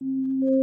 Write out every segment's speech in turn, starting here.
you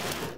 you